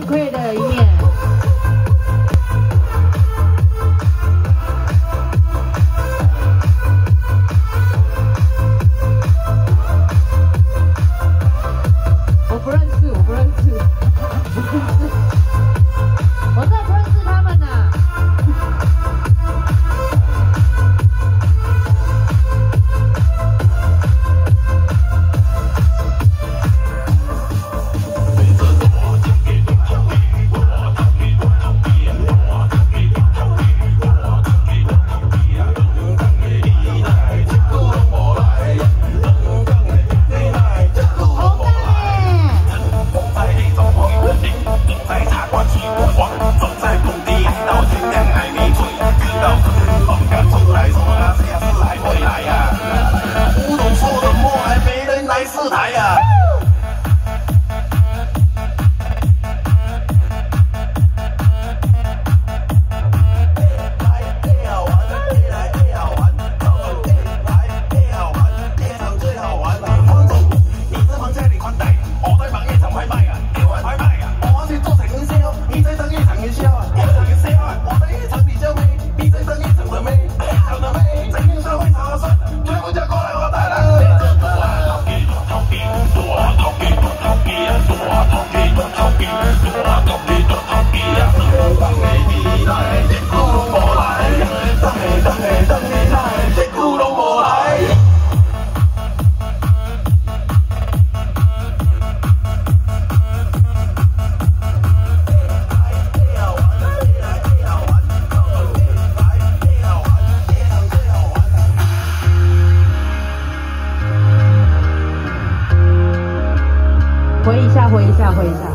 Great. 台呀！回一下，回一下，回一下。